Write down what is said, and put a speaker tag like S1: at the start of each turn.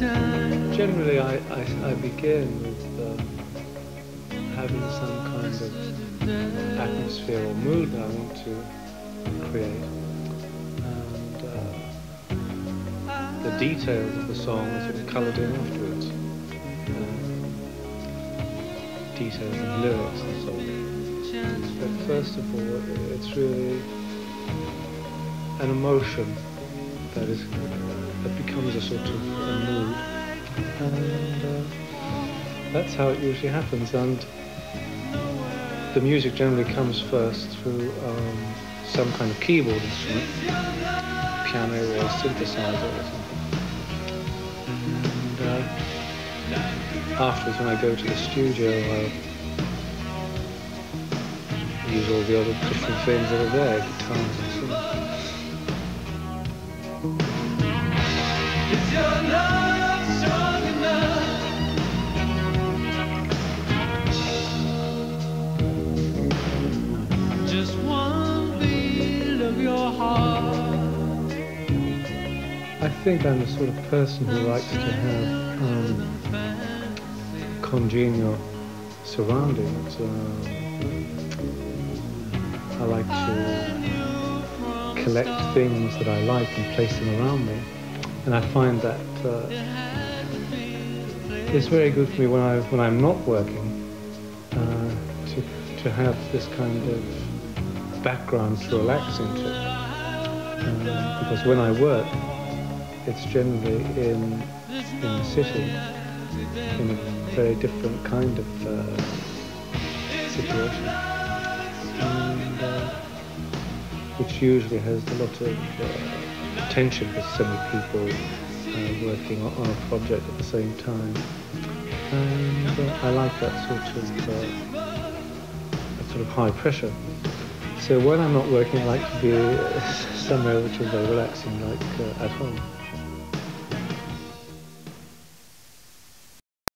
S1: Generally, I, I, I begin with uh, having some kind of atmosphere or mood that I want to create. And uh, the details of the song are sort of coloured in afterwards. Um, details of lyrics and so on. But first of all, it's really an emotion that is that becomes a sort of a mood, and uh, that's how it usually happens. And the music generally comes first through um, some kind of keyboard instrument, piano or synthesizer or something. And uh, afterwards, when I go to the studio, I use all the other different things that are there, guitars and so on. I think I'm the sort of person who likes to have um, congenial surroundings. Um, I like to collect things that I like and place them around me. And I find that uh, it's very good for me when, I, when I'm not working uh, to, to have this kind of background to relax into. Uh, because when I work, it's generally in, in the city, in a very different kind of uh, situation, and, uh, which usually has a lot of uh, tension with so many people uh, working on, a project at the same time. And uh, I like that sort of that sort of high pressure. So when I'm not working, I like to be somewhere which is very relaxing, like uh, at home.